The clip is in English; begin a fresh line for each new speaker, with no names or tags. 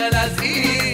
ser así.